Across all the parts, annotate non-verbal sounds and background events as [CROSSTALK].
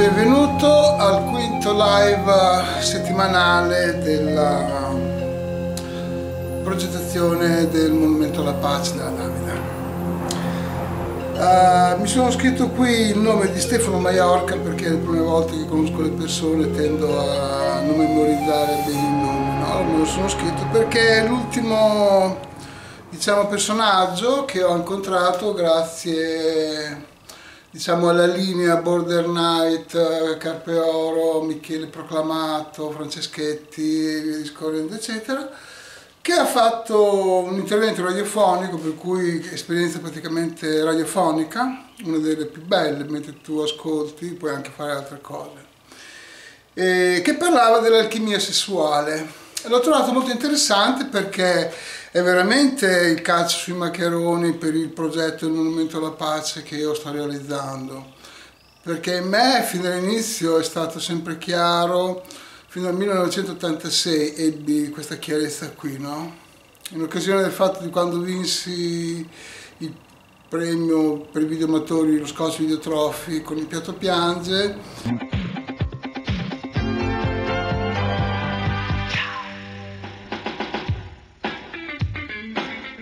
benvenuto al quinto live settimanale della progettazione del Monumento alla Pace della Davide. Uh, mi sono scritto qui il nome di Stefano Maiorca perché è le prime volte che conosco le persone tendo a non memorizzare bene il nome, no? me lo sono scritto perché è l'ultimo diciamo, personaggio che ho incontrato grazie diciamo alla linea Border Night, Carpe Oro, Michele Proclamato, Franceschetti discorrendo eccetera che ha fatto un intervento radiofonico per cui esperienza praticamente radiofonica una delle più belle mentre tu ascolti puoi anche fare altre cose. E che parlava dell'alchimia sessuale. L'ho trovato molto interessante perché è veramente il calcio sui maccheroni per il progetto Il Monumento alla Pace che io sto realizzando. Perché in me fin dall'inizio è stato sempre chiaro, fino al 1986 ebbi questa chiarezza qui, no? In occasione del fatto di quando vinsi il premio per i videomatori, lo Scotch Video Trophy con il Piatto Piange,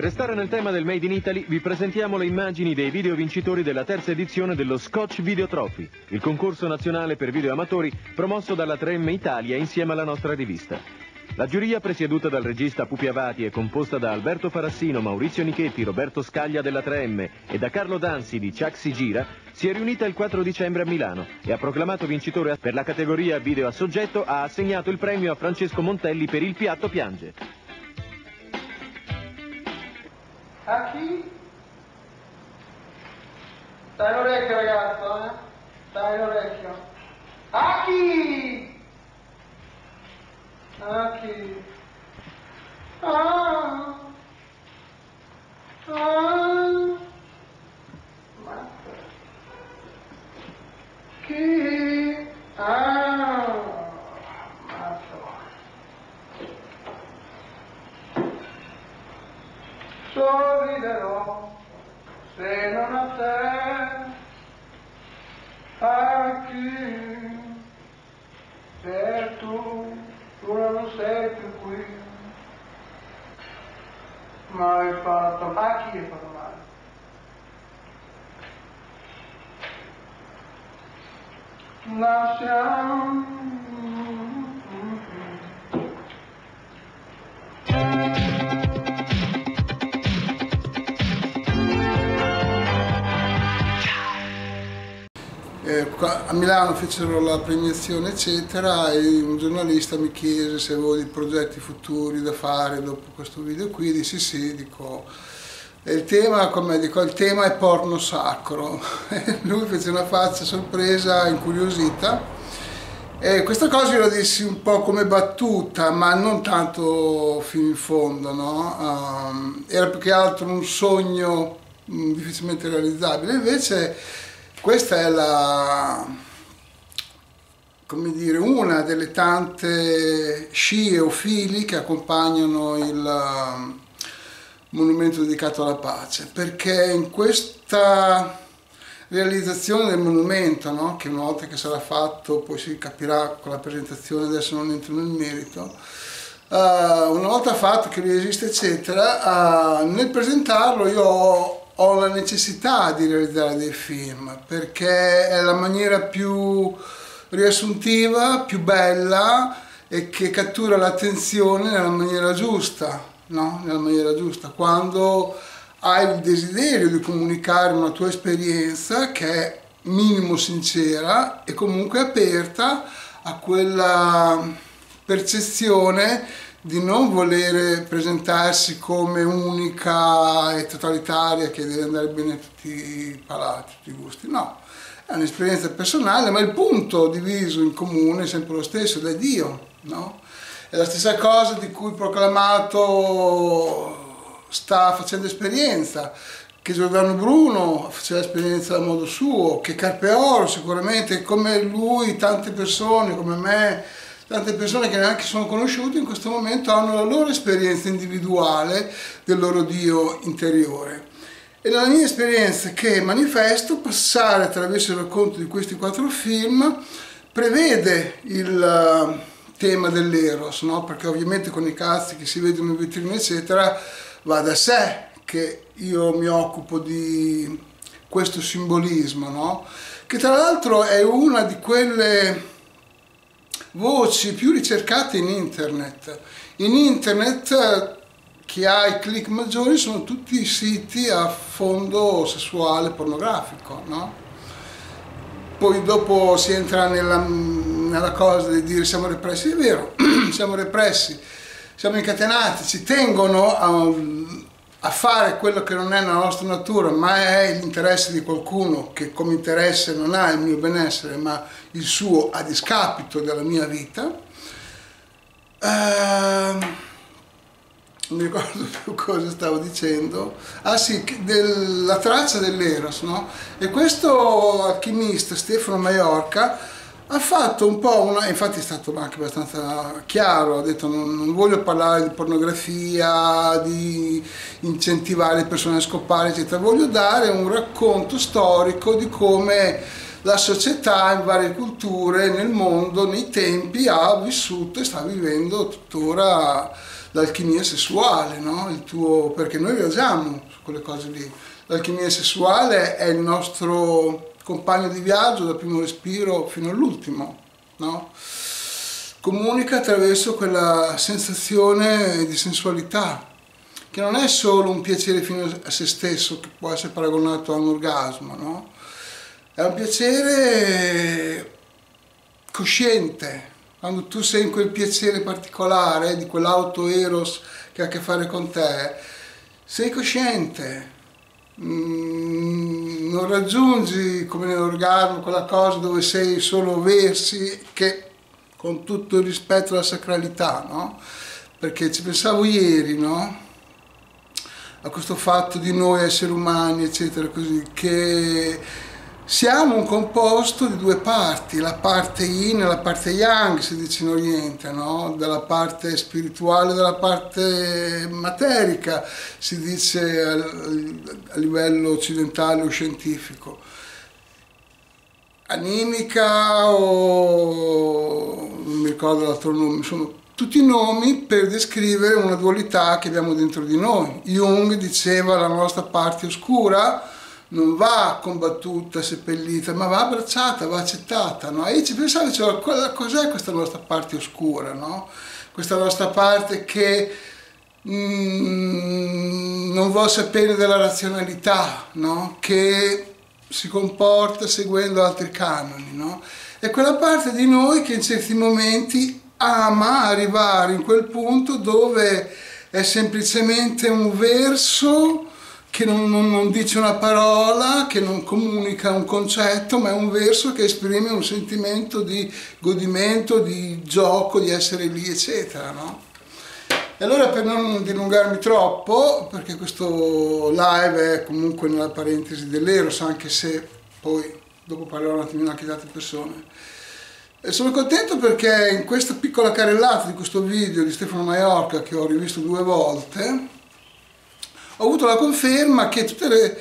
Per restare nel tema del Made in Italy, vi presentiamo le immagini dei video vincitori della terza edizione dello Scotch Video Trophy, il concorso nazionale per video amatori promosso dalla 3M Italia insieme alla nostra rivista. La giuria, presieduta dal regista Pupi Avati e composta da Alberto Farassino, Maurizio Nichetti, Roberto Scaglia della 3M e da Carlo Danzi di Chuck Si Gira, si è riunita il 4 dicembre a Milano e ha proclamato vincitore per la categoria video a soggetto, ha assegnato il premio a Francesco Montelli per Il Piatto Piange. Aqui. Dai l'orecchio ragazzo, eh? Dai l'orecchio. Aqui! Aqui. Ah! Ah! Chi? Ah! sorriderò se non a te a chi se tu tu non sei più qui ma hai fatto a Milano fecero la premiazione eccetera e un giornalista mi chiese se avevo dei progetti futuri da fare dopo questo video qui, dissi sì, dico il tema, come dico, il tema è porno sacro. [LAUGHS] Lui fece una faccia sorpresa, incuriosita. E questa cosa io la dissi un po' come battuta, ma non tanto fino in fondo, no? um, era più che altro un sogno difficilmente realizzabile, invece questa è la, come dire, una delle tante scie o fili che accompagnano il um, monumento dedicato alla pace, perché in questa realizzazione del monumento, no? che una volta che sarà fatto poi si capirà con la presentazione, adesso non entro nel merito, uh, una volta fatto che lui esiste eccetera, uh, nel presentarlo io ho ho la necessità di realizzare dei film perché è la maniera più riassuntiva, più bella e che cattura l'attenzione nella maniera giusta, no? Nella maniera giusta, quando hai il desiderio di comunicare una tua esperienza che è minimo sincera e comunque aperta a quella percezione di non volere presentarsi come unica e totalitaria che deve andare bene a tutti i palati, tutti i gusti, no, è un'esperienza personale, ma il punto diviso in comune è sempre lo stesso, ed è Dio, no? È la stessa cosa di cui proclamato sta facendo esperienza, che Giordano Bruno faceva esperienza a modo suo, che Carpe Oro sicuramente, come lui, tante persone come me, tante persone che neanche sono conosciute in questo momento hanno la loro esperienza individuale del loro Dio interiore. E nella mia esperienza che manifesto, passare attraverso il racconto di questi quattro film prevede il uh, tema dell'eros, no? perché ovviamente con i cazzi che si vedono in vetrina eccetera va da sé che io mi occupo di questo simbolismo, no? che tra l'altro è una di quelle voci più ricercate in internet. In internet chi ha i click maggiori sono tutti i siti a fondo sessuale pornografico, no? Poi dopo si entra nella, nella cosa di dire siamo repressi, è vero, [CLEARS THROAT] siamo repressi, siamo incatenati, ci tengono a, a fare quello che non è nella nostra natura, ma è l'interesse di qualcuno che come interesse non ha il mio benessere, ma il suo a discapito della mia vita. Uh, non mi ricordo [LAUGHS] più cosa stavo dicendo. Ah sì, della traccia dell'Eros, no? E questo alchimista Stefano Maiorca ha fatto un po' una, infatti è stato anche abbastanza chiaro, ha detto non, non, voglio parlare di pornografia, di incentivare le persone a scopare, eccetera, voglio dare un racconto storico di come la società in varie culture nel mondo, nei tempi, ha vissuto e sta vivendo tuttora l'alchimia sessuale, no? tuo, perché noi viaggiamo su quelle cose lì. L'alchimia sessuale è il nostro compagno di viaggio dal primo respiro fino all'ultimo, no? Comunica attraverso quella sensazione di sensualità, che non è solo un piacere fino a se stesso, che può essere paragonato a un orgasmo, no? È un piacere cosciente, quando tu sei in quel piacere particolare di quell'auto eros che ha a che fare con te, sei cosciente, Mm, non raggiungi come nell'orgasmo quella cosa dove sei solo versi che con tutto il rispetto alla sacralità, no? Perché ci pensavo ieri, no? A questo fatto di noi esseri umani, eccetera, così, che siamo un composto di due parti, la parte yin e la parte yang, si dice in Oriente, no? dalla parte spirituale e dalla parte materica, si dice a, livello occidentale o scientifico. Animica o non mi ricordo l'altro nome, sono tutti nomi per descrivere una dualità che abbiamo dentro di noi. Jung diceva la nostra parte oscura, non va combattuta, seppellita, ma va abbracciata, va accettata. No? E ci pensavo, cioè, cos'è questa nostra parte oscura, no? questa nostra parte che mm, non vuole sapere della razionalità, no? che si comporta seguendo altri canoni. No? È quella parte di noi che in certi momenti ama arrivare in quel punto dove è semplicemente un verso che non, non, non, dice una parola, che non comunica un concetto, ma è un verso che esprime un sentimento di godimento, di gioco, di essere lì, eccetera. No? E allora per non dilungarmi troppo, perché questo live è comunque nella parentesi dell'Eros, anche se poi dopo parlerò un attimino anche di altre persone, e sono contento perché in questa piccola carrellata di questo video di Stefano Maiorca, che ho rivisto due volte, ho avuto la conferma che tutte le,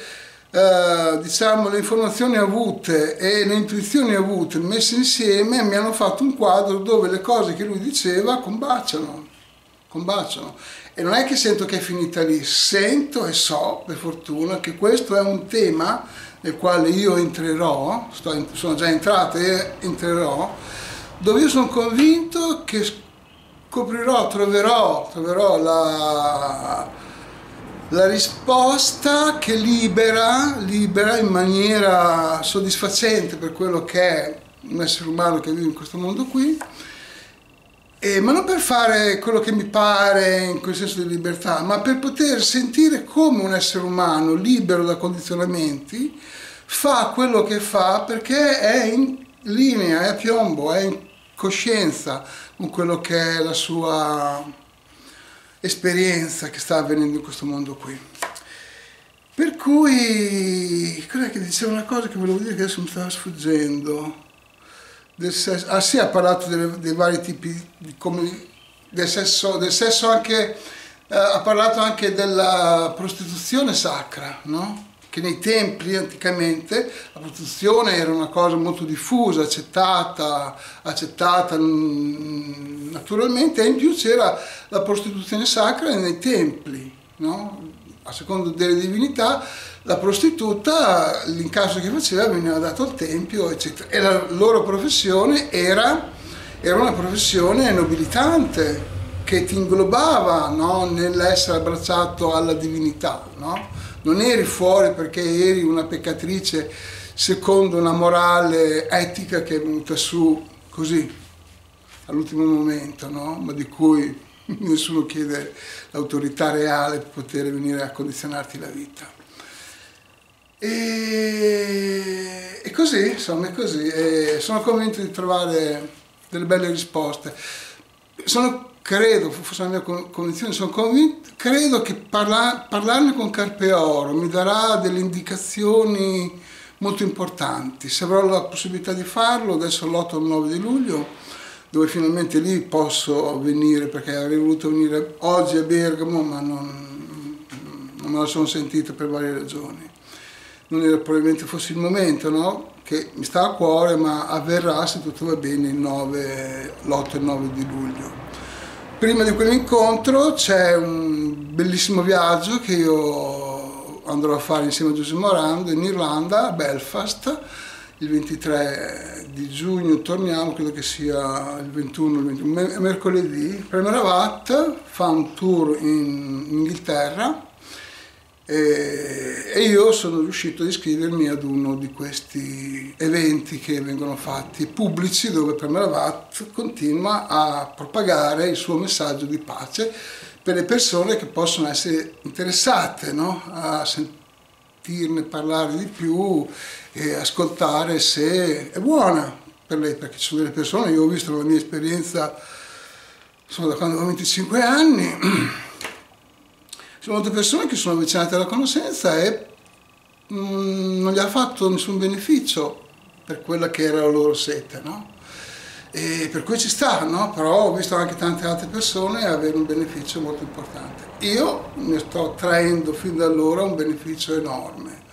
eh, diciamo, le informazioni avute e le intuizioni avute messe insieme mi hanno fatto un quadro dove le cose che lui diceva combaciano, combaciano. E non è che sento che è finita lì, sento e so, per fortuna, che questo è un tema nel quale io entrerò, sto, sono già entrato e entrerò, dove io sono convinto che scoprirò, troverò, troverò la, la risposta che libera, libera in maniera soddisfacente per quello che è un essere umano che vive in questo mondo qui, eh, ma non per fare quello che mi pare in quel senso di libertà, ma per poter sentire come un essere umano libero da condizionamenti fa quello che fa perché è in linea, è a piombo, è in coscienza con quello che è la sua esperienza che sta avvenendo in questo mondo qui. Per cui, cos'è che diceva una cosa che volevo dire che adesso mi stava sfuggendo. Del sesso, ah sì, ha parlato delle, dei vari tipi di come, del sesso, del sesso anche, eh, ha parlato anche della prostituzione sacra, no? Che nei templi anticamente la prostituzione era una cosa molto diffusa, accettata, accettata mm, naturalmente, e in più c'era la prostituzione sacra nei templi, no? a seconda delle divinità, la prostituta, l'incasso che faceva veniva dato al tempio, eccetera. E la loro professione era, era una professione nobilitante, che ti inglobava no? nell'essere abbracciato alla divinità. No? Non eri fuori perché eri una peccatrice secondo una morale etica che è venuta su così, all'ultimo momento, no? ma di cui [LAUGHS] nessuno chiede l'autorità reale per poter venire a condizionarti la vita. E, e così, insomma, è così. E sono convinto di trovare delle belle risposte. Sono credo, forse la mia convinzione, sono convinto, credo che parla, parlarne con Carpe Oro mi darà delle indicazioni molto importanti. Se avrò la possibilità di farlo, adesso l'8 o il 9 di luglio, dove finalmente lì posso venire, perché avrei voluto venire oggi a Bergamo, ma non, non me la sono sentita per varie ragioni. Non era probabilmente fosse il momento, no? Che mi sta a cuore, ma avverrà se tutto va bene il 9, l'8 e il 9 di luglio. Prima di quell'incontro c'è un bellissimo viaggio che io andrò a fare insieme a Giuseppe Morando in Irlanda, a Belfast, il 23 di giugno torniamo, credo che sia il 21, il 21 mercoledì. Premier Avat fa un tour in Inghilterra e, io sono riuscito ad iscrivermi ad uno di questi eventi che vengono fatti pubblici dove Premeravat continua a propagare il suo messaggio di pace per le persone che possono essere interessate no? a sentirne parlare di più e ascoltare se è buona per lei, perché ci sono delle persone, io ho visto la mia esperienza, sono da quando ho 25 anni, [CLEARS THROAT] sono molte persone che sono avvicinate alla conoscenza e mm, non gli ha fatto nessun beneficio per quella che era la loro sete, no? E per cui ci sta, no? Però ho visto anche tante altre persone avere un beneficio molto importante. Io ne sto traendo fin da allora un beneficio enorme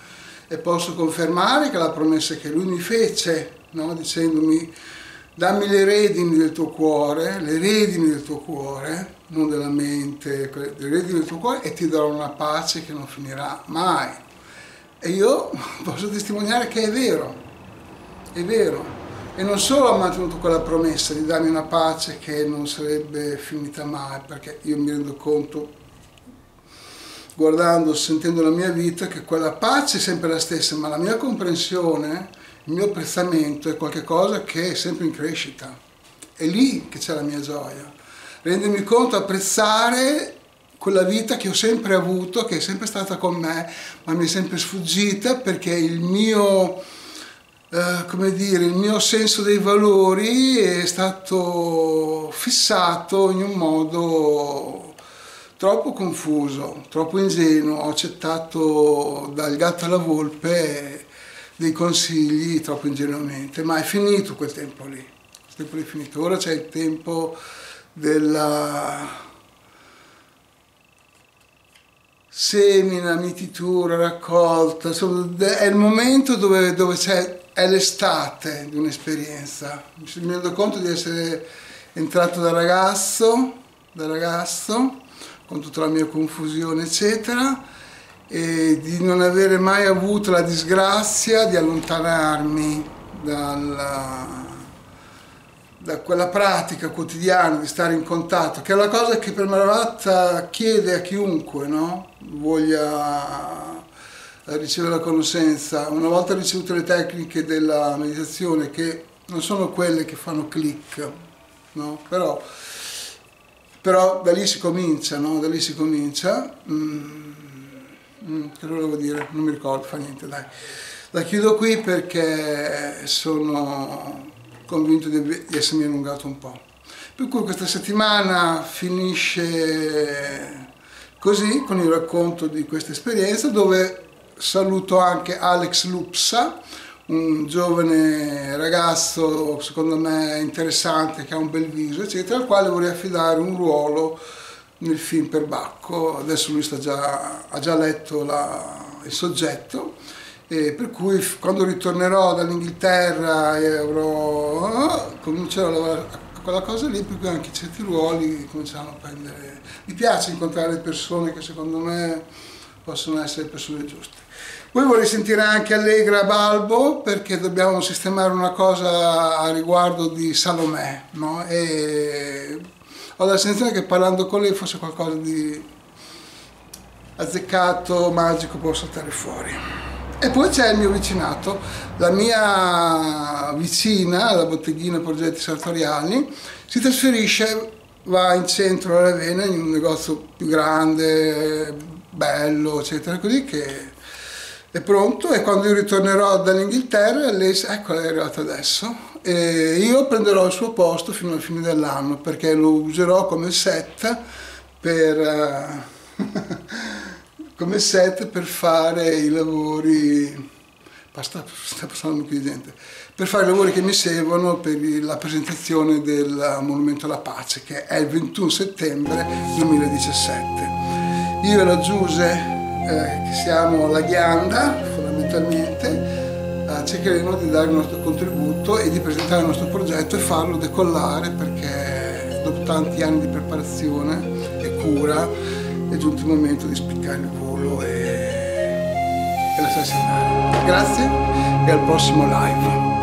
e posso confermare che la promessa che lui mi fece, no? dicendomi dammi le redini del tuo cuore, le redini del tuo cuore, non della mente, le redini del tuo cuore e ti darò una pace che non finirà mai. E io [LAUGHS] posso testimoniare che è vero, è vero. E non solo ha mantenuto quella promessa di darmi una pace che non sarebbe finita mai, perché io mi rendo conto, guardando, sentendo la mia vita, che quella pace è sempre la stessa, ma la mia comprensione, il mio apprezzamento è qualcosa che è sempre in crescita. È lì che c'è la mia gioia rendermi conto, apprezzare quella vita che ho sempre avuto, che è sempre stata con me, ma mi è sempre sfuggita perché il mio, eh, come dire, il mio senso dei valori è stato fissato in un modo troppo confuso, troppo ingenuo, ho accettato dal gatto alla volpe dei consigli troppo ingenuamente, ma è finito quel tempo lì, quel tempo lì è finito, ora c'è il tempo della semina, mititura, raccolta, è il momento dove, dove è l'estate di un'esperienza. Mi rendo conto di essere entrato da ragazzo, da ragazzo, con tutta la mia confusione, eccetera, e di non avere mai avuto la disgrazia di allontanarmi dalla da quella pratica quotidiana di stare in contatto, che è la cosa che per Maravatta chiede a chiunque no? voglia ricevere la conoscenza. Una volta ricevute le tecniche della meditazione, che non sono quelle che fanno click, no? però, però, da lì si comincia, no? da lì si comincia. Mm, mm, che volevo dire? Non mi ricordo, fa niente, dai. La chiudo qui perché sono convinto di, di essermi allungato un po'. Per cui questa settimana finisce così con il racconto di questa esperienza dove saluto anche Alex Lupsa, un giovane ragazzo secondo me interessante che ha un bel viso eccetera, al quale vorrei affidare un ruolo nel film per Bacco. Adesso lui già, ha già letto la, il soggetto e per cui quando ritornerò dall'Inghilterra e avrò, comincerò a lavorare a quella cosa lì, per cui anche certi ruoli cominciano a prendere... Mi piace incontrare persone che secondo me possono essere persone giuste. Poi vorrei sentire anche Allegra Balbo perché dobbiamo sistemare una cosa a riguardo di Salomè, no? E ho la sensazione che parlando con lei fosse qualcosa di azzeccato, magico, può saltare fuori. E poi c'è il mio vicinato, la mia vicina, la botteghina Progetti Sartoriali, si trasferisce, va in centro a Ravenna in un negozio più grande, bello, eccetera, così che è pronto. E quando io ritornerò dall'Inghilterra lei, ecco è arrivata adesso. E io prenderò il suo posto fino alla fine dell'anno perché lo userò come set per, uh, [LAUGHS] come set per fare i lavori sta, sta passando di gente per fare i lavori che mi servono per la presentazione del Monumento alla Pace che è il 21 settembre 2017 io e la Giuse eh, siamo la ghianda fondamentalmente, eh, cercheremo di dare il nostro contributo e di presentare il nostro progetto e farlo decollare perché dopo tanti anni di preparazione e cura è giunto il momento di spiccare il volo e, e lasciarsi andare. Grazie e al prossimo live.